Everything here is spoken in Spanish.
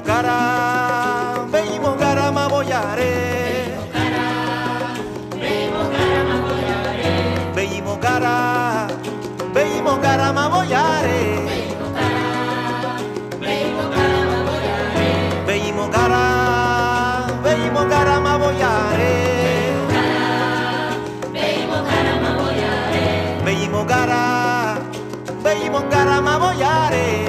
mogara, behi mogara maboyare. Behi mogara, behi mogara maboyare. Behi mogara, behi mogara maboyare. Behi mogara, behi mogara maboyare.